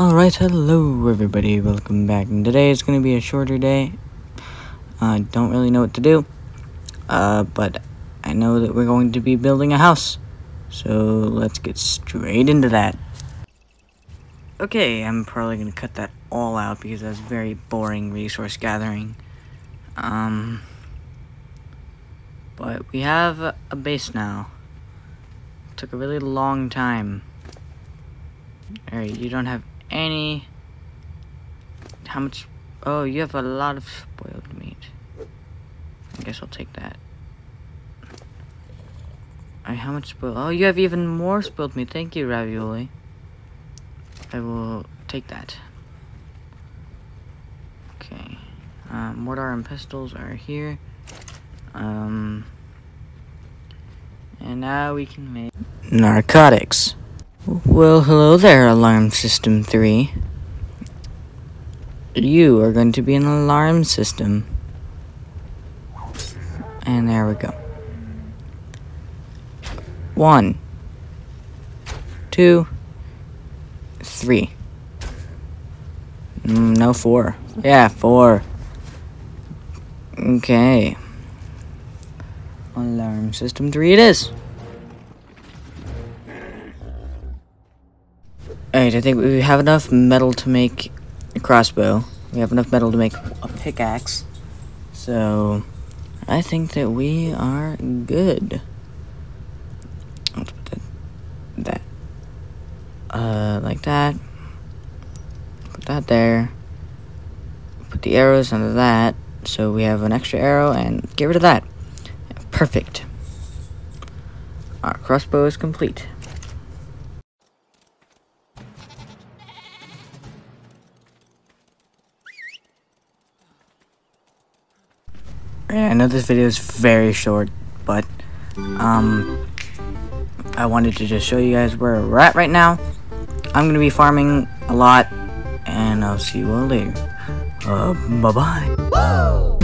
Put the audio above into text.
Alright, hello everybody, welcome back. And today is going to be a shorter day. I uh, don't really know what to do, uh, but I know that we're going to be building a house. So let's get straight into that. Okay, I'm probably going to cut that all out because that's very boring resource gathering. Um, but we have a base now. It took a really long time. Alright, you don't have any... How much... Oh, you have a lot of spoiled meat. I guess I'll take that. Alright, how much spoiled... Oh, you have even more spoiled meat. Thank you, Ravioli. I will take that. Okay. Uh, mortar and pestles are here. Um... And now we can make... Narcotics. Well, hello there, Alarm System 3. You are going to be an alarm system. And there we go. One. Two. Three. Mm, no, four. Yeah, four. Okay. Alarm System 3 it is. Alright, I think we have enough metal to make a crossbow. We have enough metal to make a pickaxe. So, I think that we are good. Let's put that, that uh, like that. Put that there. Put the arrows under that. So we have an extra arrow and get rid of that. Perfect. Our crossbow is complete. I know this video is very short, but um, I wanted to just show you guys where we're at right now. I'm gonna be farming a lot, and I'll see you all later. Uh, bye bye.